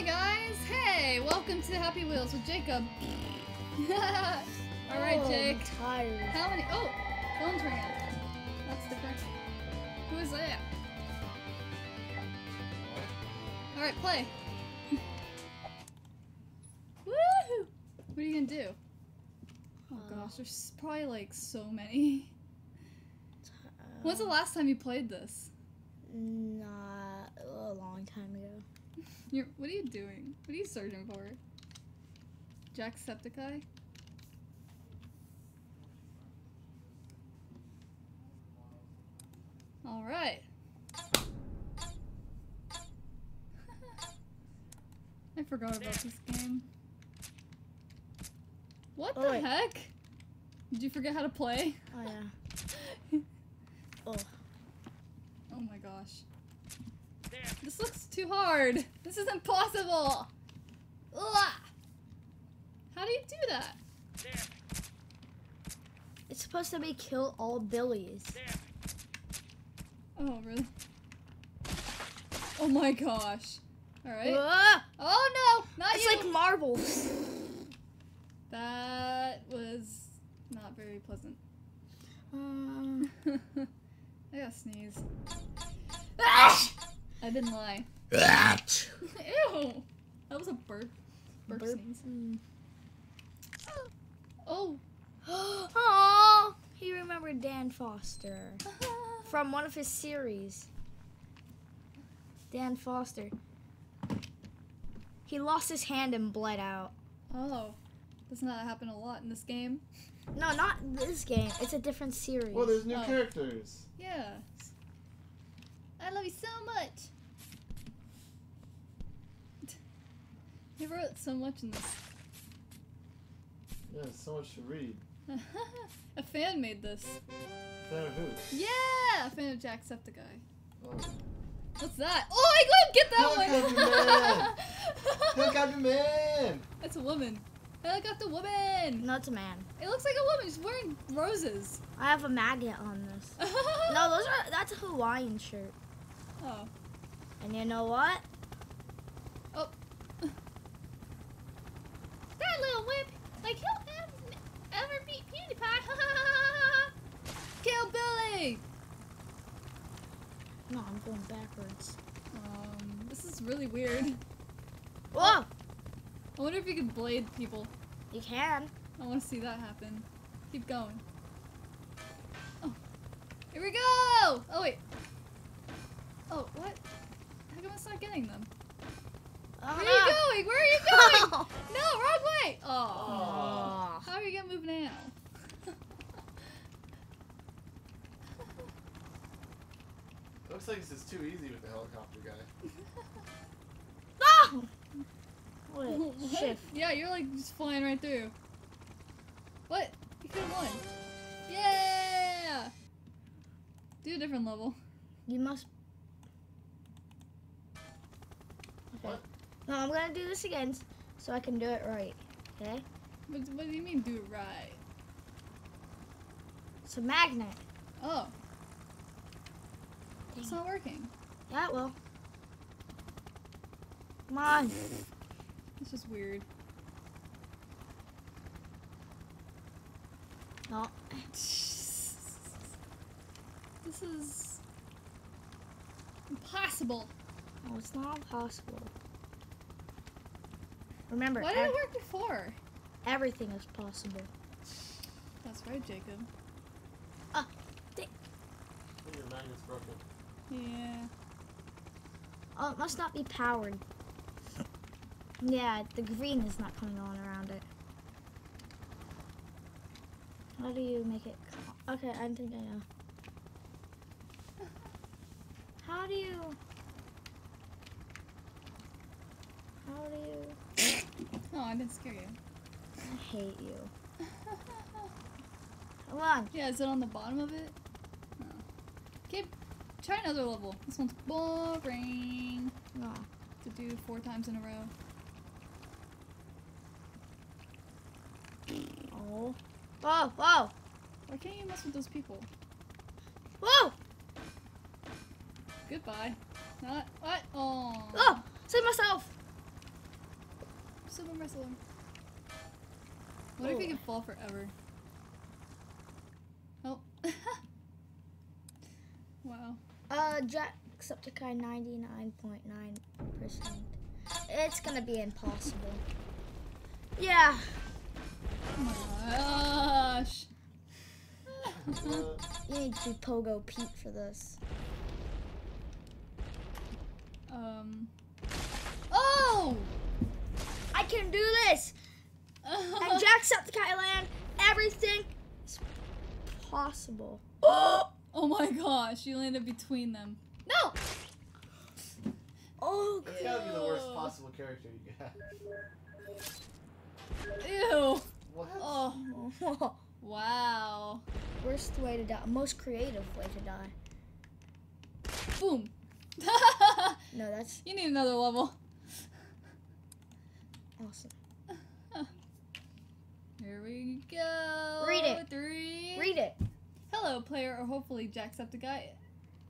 Hey guys! Hey! Welcome to Happy Wheels with Jacob. Alright, Oh, Jake. I'm tired. How many? Oh! Phone's ringing. That's different. Who is that? Alright, play. Woohoo! What are you gonna do? Oh Uh, gosh, there's probably like so many. When's the Uh, last time you played this? Not a long time ago. You're, what are you doing? What are you searching for? Jacksepticeye? Alright. I forgot about this game. What Oh, the wait. heck? Did you forget how to play? Oh yeah. Oh. Oh my gosh. This looks too hard. This is impossible. Ugh. How do you do that? It's supposed to be kill all billies. Oh, really? Oh my gosh. Alright. Oh no! Not It's you! like marbles. That was not very pleasant. Um, I gotta sneeze. I didn't lie. Ew! That was a burp. Burp, Burp. sneeze. Mm. Oh! Oh, he remembered Dan Foster from one of his series. Dan Foster. He lost his hand and bled out. Oh. Doesn't that happen a lot in this game? No, not this game. It's a different series. Well, there's new Oh. characters. Yeah. I love you so much. Wrote so much in this. Yeah, so much to read. a fan made this. Fan of who? Yeah, a fan of Jacksepticeye. Oh. What's that? Oh, I couldn't get that Helicopter one. Helicopter Man! That's a woman. Helicopter woman. No, it's a man. It looks like a woman. She's wearing roses. I have a magnet on this. No, those are that's a Hawaiian shirt. Oh. And you know what? Like he'll ever, ever beat PewDiePie. Kill Billy. No, I'm going backwards. Um, this is really weird. Whoa! I wonder if you can blade people. You can. I want to see that happen. Keep going. Oh, here we go! Oh wait. Oh, what? How come it's not getting them? Oh, Where are you going? Where are you going? no, wrong way! Oh. How are you gonna move now? Looks like this is too easy with the helicopter guy. Ah! Wait, What? shift. Yeah, you're like just flying right through. What? You could have won. Yeah! Do a different level. You must. No, I'm gonna do this again so I can do it right. Okay? What, what do you mean do it right? It's a magnet. Oh, Dang it's not working. Yeah, it will. Come on. It's just weird. No. This is impossible. No, it's not possible. Remember, Why did it work before? everything is possible. That's right, Jacob. Ah, I think your magnet's broken. Yeah. Oh, it must not be powered. Yeah, the green is not coming on around it. How do you make it? Okay, I think I know. How do you? How do you? Oh, I didn't scare you. I hate you. Come on. yeah, is it on the bottom of it? No. Okay, try another level. This one's boring No. to do four times in a row. Oh. Whoa! Whoa! Why can't you mess with those people? Whoa! Goodbye. Not what? Oh. Oh! Save myself! Arm wrestle him. What if he Oh. could fall forever? Oh. wow. Uh, Jacksepticeye 99.9%. It's gonna be impossible. Yeah. Oh my gosh. You need to be Pogo Pete for this. um. Oh! I can do this! And Jacksepticeye land, everything is possible. oh my gosh, you landed between them. No! Oh, That's gotta be the worst possible character you could have. Ew. What? Oh, wow. Worst way to die. Most creative way to die. Boom. No, that's you need another level. Awesome. Here we go. Read it. Three. Read it. Hello, player, or hopefully Jacksepticeye.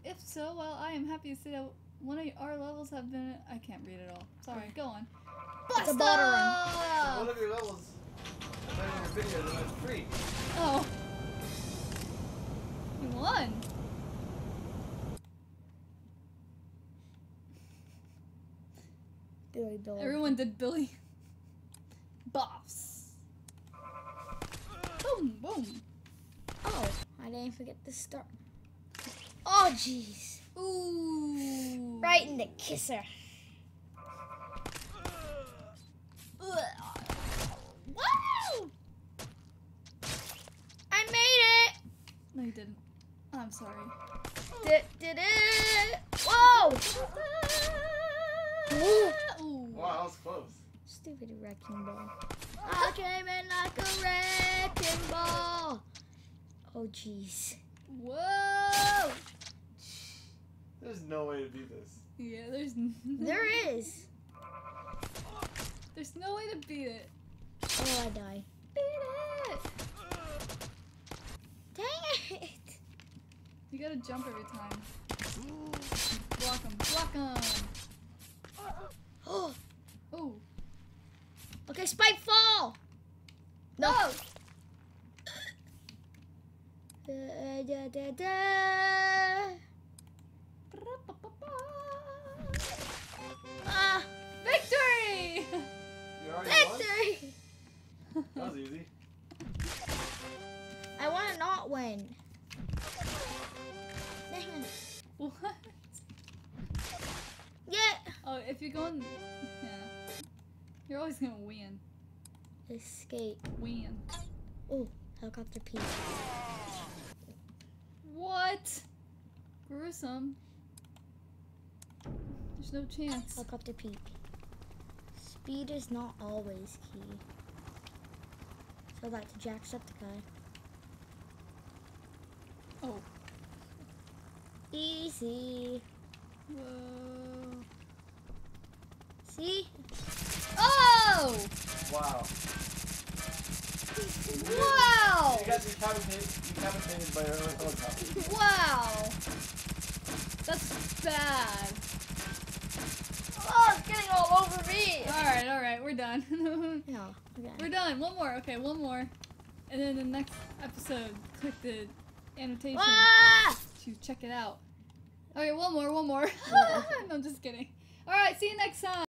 If so, well, I am happy to say that one of our levels have been. I can't read it all. Sorry, go on. It's a bottle run. One of your levels, I in your video free. Oh. You won. Billy Everyone did Billy. Boss. Boom, boom. Oh, I didn't forget to start. Oh, jeez. Ooh. Right in the kisser. Wow! I made it. No, you didn't. I'm sorry. Did, did it. Whoa. Ooh. Ooh. Wow, that was close. Stupid wrecking ball. I came in like a wrecking ball. Oh, jeez. Whoa! There's no way to beat this. Yeah, there's n- There is. There's no way to beat it. Oh, I die. Beat it! Dang it. You gotta jump every time. Block him. Block him. Oh. Ooh. Okay, Spike fall. No. Da, da, da, da. Ah, Victory! Won? victory! That was easy. I want to not win. What? Yeah. Oh, if you're going. Yeah. You're always gonna win. Escape. Win. Oh, helicopter P. What? Gruesome. There's no chance. Helicopter peak. Speed is not always key. Tell that to Jacksepticeye. Oh. Easy. Whoa. See? Wow. Wow! You got decapitated, decapitated by your own helicopter. Wow! That's bad. Oh, it's getting all over me. Alright, alright, we're done. No. Okay. we're done. One more. Okay, one more. And then the next episode, click the annotation Ah! to check it out. Okay, one more, one more. no, I'm just kidding. Alright, see you next time.